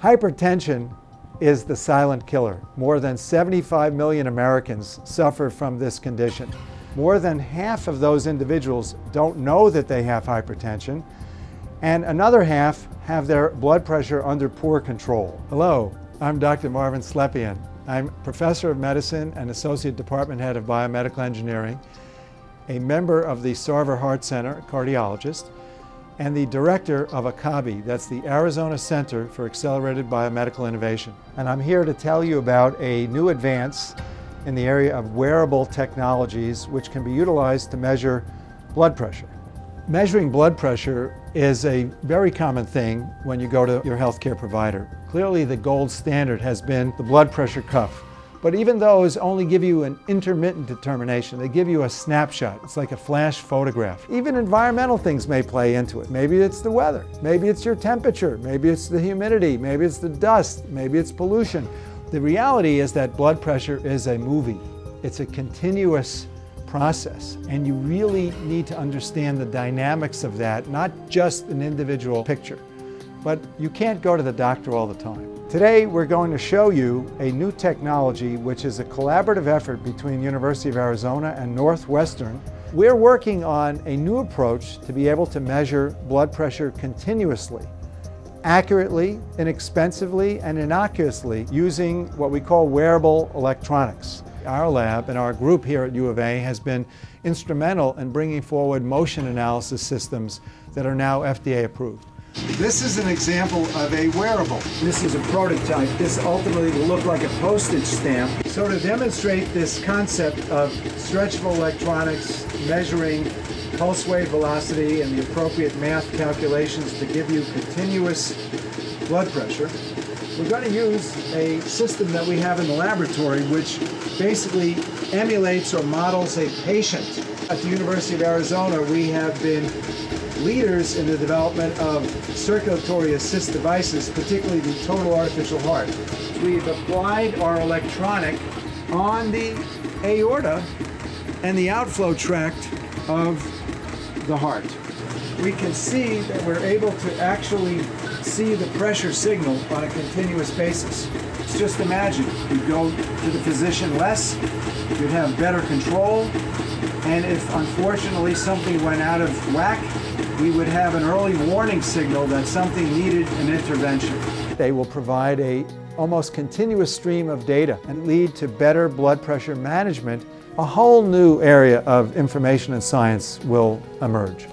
Hypertension is the silent killer. More than 75 million Americans suffer from this condition. More than half of those individuals don't know that they have hypertension, and another half have their blood pressure under poor control. Hello, I'm Dr. Marvin Slepian. I'm professor of medicine and associate department head of biomedical engineering, a member of the Sarver Heart Center, cardiologist, and the director of ACABI, that's the Arizona Center for Accelerated Biomedical Innovation. And I'm here to tell you about a new advance in the area of wearable technologies which can be utilized to measure blood pressure. Measuring blood pressure is a very common thing when you go to your healthcare provider. Clearly the gold standard has been the blood pressure cuff. But even those only give you an intermittent determination. They give you a snapshot. It's like a flash photograph. Even environmental things may play into it. Maybe it's the weather. Maybe it's your temperature. Maybe it's the humidity. Maybe it's the dust. Maybe it's pollution. The reality is that blood pressure is a movie. It's a continuous process and you really need to understand the dynamics of that, not just an individual picture. But you can't go to the doctor all the time. Today we're going to show you a new technology which is a collaborative effort between University of Arizona and Northwestern. We're working on a new approach to be able to measure blood pressure continuously accurately, inexpensively, and innocuously using what we call wearable electronics. Our lab and our group here at U of A has been instrumental in bringing forward motion analysis systems that are now FDA approved. This is an example of a wearable. This is a prototype. This ultimately will look like a postage stamp. So to demonstrate this concept of stretchable electronics measuring pulse wave velocity and the appropriate math calculations to give you continuous blood pressure. We're going to use a system that we have in the laboratory which basically emulates or models a patient. At the University of Arizona, we have been leaders in the development of circulatory assist devices, particularly the total artificial heart. We've applied our electronic on the aorta and the outflow tract of the heart. We can see that we're able to actually see the pressure signal on a continuous basis. Just imagine, you'd go to the physician less, you'd have better control, and if unfortunately something went out of whack, we would have an early warning signal that something needed an intervention. They will provide a almost continuous stream of data and lead to better blood pressure management a whole new area of information and science will emerge.